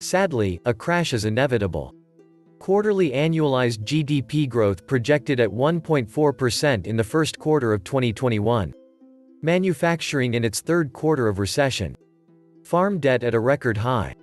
Sadly, a crash is inevitable. Quarterly annualized GDP growth projected at 1.4% in the first quarter of 2021. Manufacturing in its third quarter of recession. Farm debt at a record high.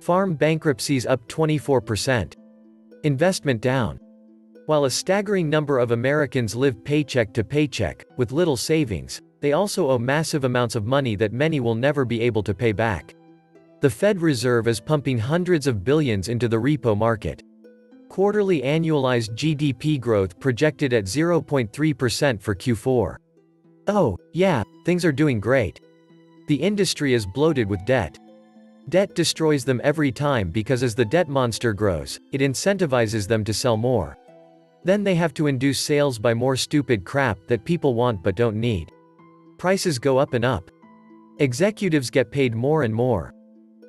Farm bankruptcies up 24%. Investment down. While a staggering number of Americans live paycheck to paycheck, with little savings, they also owe massive amounts of money that many will never be able to pay back. The Fed Reserve is pumping hundreds of billions into the repo market. Quarterly annualized GDP growth projected at 0.3% for Q4. Oh, yeah, things are doing great. The industry is bloated with debt. Debt destroys them every time because as the debt monster grows, it incentivizes them to sell more. Then they have to induce sales by more stupid crap that people want but don't need. Prices go up and up. Executives get paid more and more.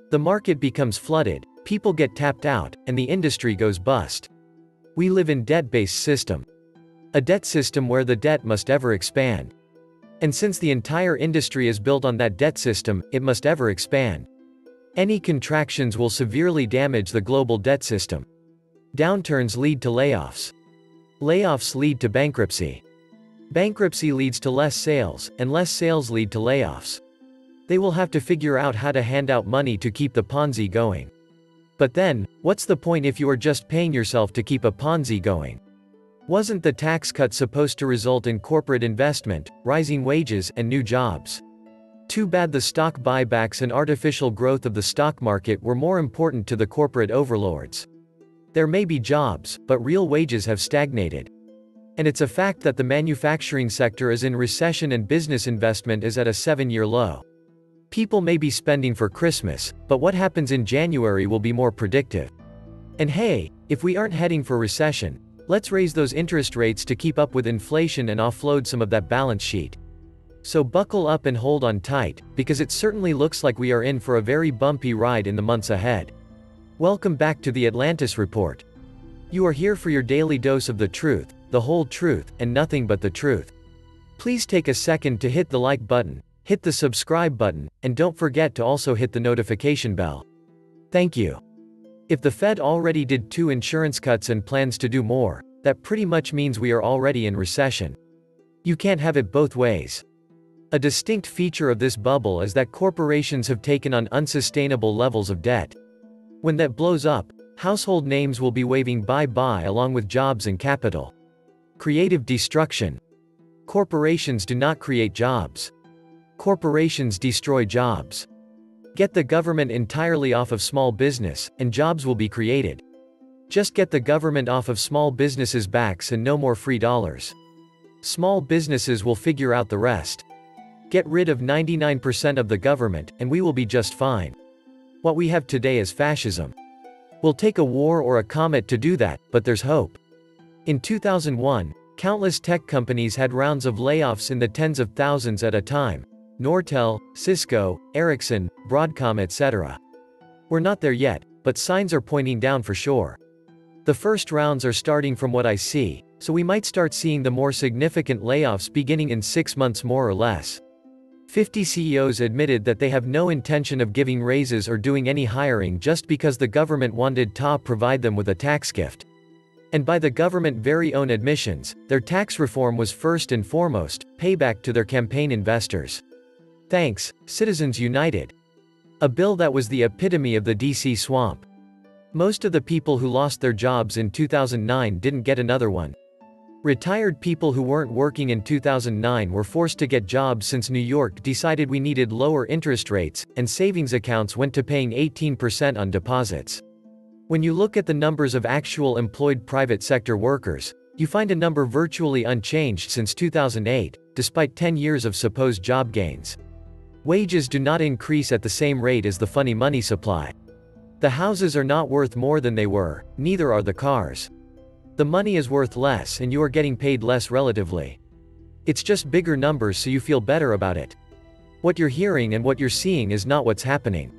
The market becomes flooded, people get tapped out, and the industry goes bust. We live in debt-based system. A debt system where the debt must ever expand. And since the entire industry is built on that debt system, it must ever expand. Any contractions will severely damage the global debt system. Downturns lead to layoffs. Layoffs lead to bankruptcy. Bankruptcy leads to less sales, and less sales lead to layoffs. They will have to figure out how to hand out money to keep the Ponzi going. But then, what's the point if you are just paying yourself to keep a Ponzi going? Wasn't the tax cut supposed to result in corporate investment, rising wages, and new jobs? Too bad the stock buybacks and artificial growth of the stock market were more important to the corporate overlords. There may be jobs, but real wages have stagnated. And it's a fact that the manufacturing sector is in recession and business investment is at a seven-year low. People may be spending for Christmas, but what happens in January will be more predictive. And hey, if we aren't heading for recession, let's raise those interest rates to keep up with inflation and offload some of that balance sheet. So buckle up and hold on tight, because it certainly looks like we are in for a very bumpy ride in the months ahead. Welcome back to the Atlantis Report. You are here for your daily dose of the truth, the whole truth, and nothing but the truth. Please take a second to hit the like button, hit the subscribe button, and don't forget to also hit the notification bell. Thank you. If the Fed already did two insurance cuts and plans to do more, that pretty much means we are already in recession. You can't have it both ways. A distinct feature of this bubble is that corporations have taken on unsustainable levels of debt. When that blows up, household names will be waving bye-bye along with jobs and capital. Creative destruction. Corporations do not create jobs. Corporations destroy jobs. Get the government entirely off of small business, and jobs will be created. Just get the government off of small businesses' backs and no more free dollars. Small businesses will figure out the rest. Get rid of 99% of the government, and we will be just fine. What we have today is fascism. We'll take a war or a comet to do that, but there's hope. In 2001, countless tech companies had rounds of layoffs in the tens of thousands at a time. Nortel, Cisco, Ericsson, Broadcom etc. We're not there yet, but signs are pointing down for sure. The first rounds are starting from what I see, so we might start seeing the more significant layoffs beginning in six months more or less. 50 CEOs admitted that they have no intention of giving raises or doing any hiring just because the government wanted to provide them with a tax gift. And by the government very own admissions, their tax reform was first and foremost, payback to their campaign investors. Thanks, Citizens United. A bill that was the epitome of the DC swamp. Most of the people who lost their jobs in 2009 didn't get another one. Retired people who weren't working in 2009 were forced to get jobs since New York decided we needed lower interest rates, and savings accounts went to paying 18% on deposits. When you look at the numbers of actual employed private sector workers, you find a number virtually unchanged since 2008, despite 10 years of supposed job gains. Wages do not increase at the same rate as the funny money supply. The houses are not worth more than they were, neither are the cars. The money is worth less and you are getting paid less relatively. It's just bigger numbers so you feel better about it. What you're hearing and what you're seeing is not what's happening.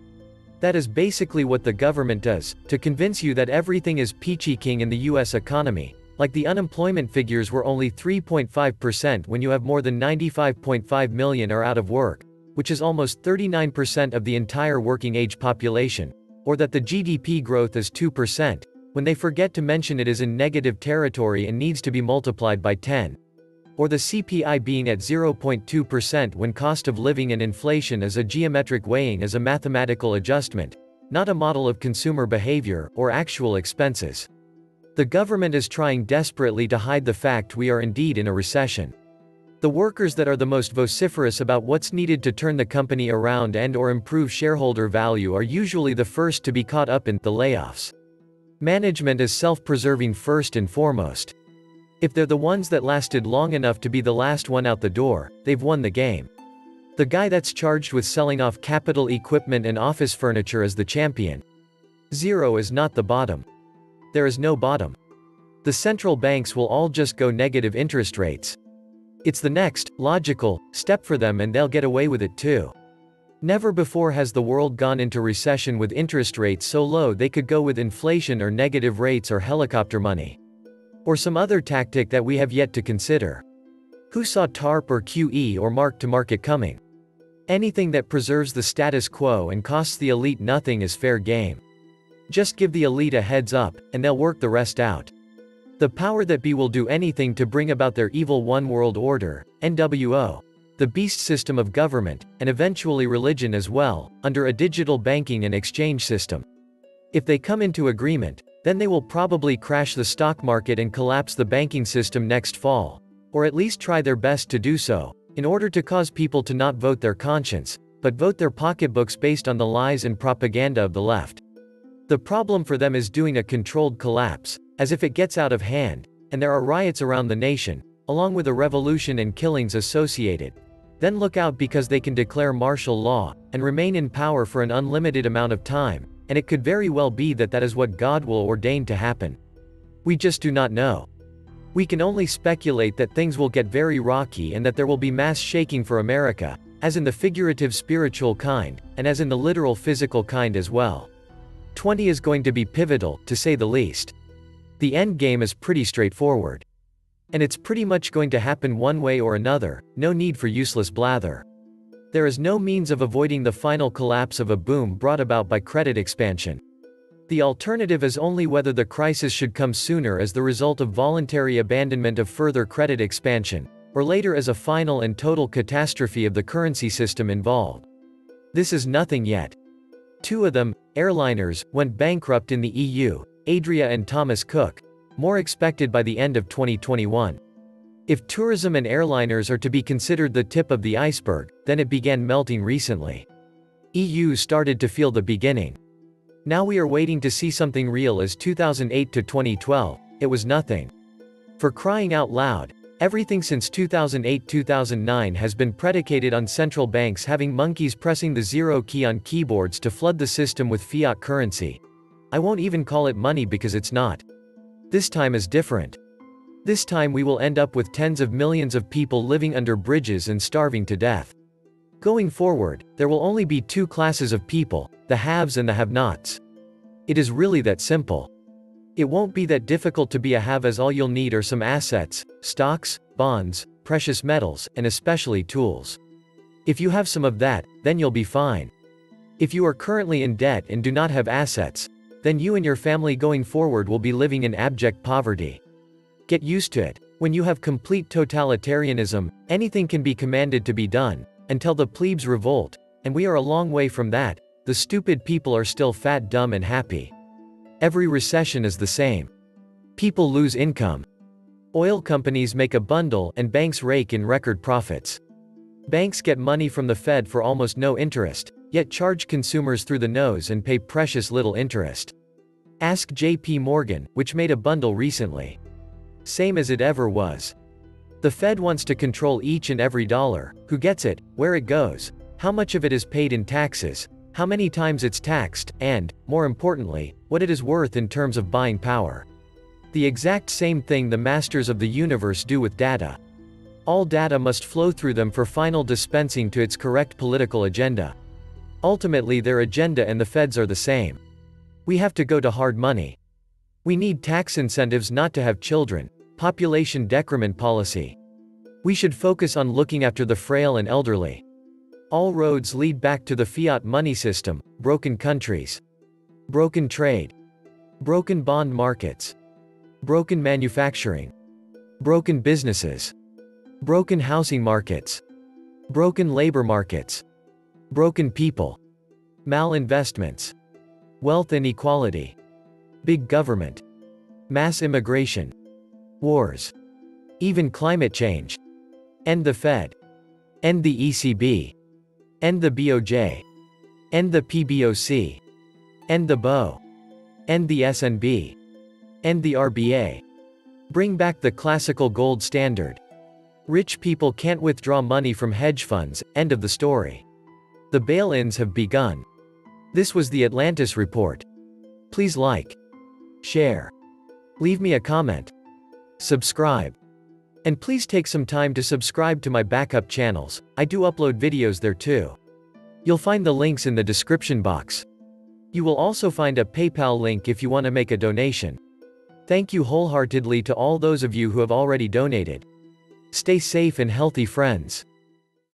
That is basically what the government does, to convince you that everything is peachy king in the US economy, like the unemployment figures were only 3.5% when you have more than 95.5 million are out of work, which is almost 39% of the entire working age population, or that the GDP growth is 2%, when they forget to mention it is in negative territory and needs to be multiplied by 10. Or the CPI being at 0.2% when cost of living and inflation is a geometric weighing as a mathematical adjustment, not a model of consumer behavior or actual expenses. The government is trying desperately to hide the fact we are indeed in a recession. The workers that are the most vociferous about what's needed to turn the company around and or improve shareholder value are usually the first to be caught up in the layoffs. Management is self-preserving first and foremost. If they're the ones that lasted long enough to be the last one out the door, they've won the game. The guy that's charged with selling off capital equipment and office furniture is the champion. Zero is not the bottom. There is no bottom. The central banks will all just go negative interest rates. It's the next, logical, step for them and they'll get away with it too. Never before has the world gone into recession with interest rates so low they could go with inflation or negative rates or helicopter money. Or some other tactic that we have yet to consider. Who saw TARP or QE or mark to market coming? Anything that preserves the status quo and costs the elite nothing is fair game. Just give the elite a heads up, and they'll work the rest out. The power that be will do anything to bring about their evil one world order, NWO the beast system of government, and eventually religion as well, under a digital banking and exchange system. If they come into agreement, then they will probably crash the stock market and collapse the banking system next fall. Or at least try their best to do so, in order to cause people to not vote their conscience, but vote their pocketbooks based on the lies and propaganda of the left. The problem for them is doing a controlled collapse, as if it gets out of hand, and there are riots around the nation, along with a revolution and killings associated, then look out because they can declare martial law, and remain in power for an unlimited amount of time, and it could very well be that that is what God will ordain to happen. We just do not know. We can only speculate that things will get very rocky and that there will be mass shaking for America, as in the figurative spiritual kind, and as in the literal physical kind as well. 20 is going to be pivotal, to say the least. The end game is pretty straightforward. And it's pretty much going to happen one way or another, no need for useless blather. There is no means of avoiding the final collapse of a boom brought about by credit expansion. The alternative is only whether the crisis should come sooner as the result of voluntary abandonment of further credit expansion, or later as a final and total catastrophe of the currency system involved. This is nothing yet. Two of them, airliners, went bankrupt in the EU, Adria and Thomas Cook, more expected by the end of 2021. If tourism and airliners are to be considered the tip of the iceberg, then it began melting recently. EU started to feel the beginning. Now we are waiting to see something real as 2008 to 2012, it was nothing. For crying out loud, everything since 2008-2009 has been predicated on central banks having monkeys pressing the zero key on keyboards to flood the system with fiat currency. I won't even call it money because it's not. This time is different. This time we will end up with tens of millions of people living under bridges and starving to death. Going forward, there will only be two classes of people, the haves and the have-nots. It is really that simple. It won't be that difficult to be a have as all you'll need are some assets, stocks, bonds, precious metals, and especially tools. If you have some of that, then you'll be fine. If you are currently in debt and do not have assets, then you and your family going forward will be living in abject poverty. Get used to it. When you have complete totalitarianism, anything can be commanded to be done, until the plebes revolt, and we are a long way from that, the stupid people are still fat dumb and happy. Every recession is the same. People lose income. Oil companies make a bundle and banks rake in record profits. Banks get money from the Fed for almost no interest, yet charge consumers through the nose and pay precious little interest. Ask JP Morgan, which made a bundle recently. Same as it ever was. The Fed wants to control each and every dollar, who gets it, where it goes, how much of it is paid in taxes, how many times it's taxed, and, more importantly, what it is worth in terms of buying power. The exact same thing the masters of the universe do with data. All data must flow through them for final dispensing to its correct political agenda. Ultimately their agenda and the Fed's are the same. We have to go to hard money. We need tax incentives not to have children, population decrement policy. We should focus on looking after the frail and elderly. All roads lead back to the fiat money system, broken countries. Broken trade. Broken bond markets. Broken manufacturing. Broken businesses. Broken housing markets. Broken labor markets. Broken people. Malinvestments. Wealth inequality. Big government. Mass immigration. Wars. Even climate change. End the Fed. End the ECB. End the BOJ. End the PBOC. End the BO. End the SNB. End the RBA. Bring back the classical gold standard. Rich people can't withdraw money from hedge funds, end of the story. The bail-ins have begun. This was the Atlantis Report. Please like, share, leave me a comment, subscribe. And please take some time to subscribe to my backup channels, I do upload videos there too. You'll find the links in the description box. You will also find a PayPal link if you want to make a donation. Thank you wholeheartedly to all those of you who have already donated. Stay safe and healthy friends.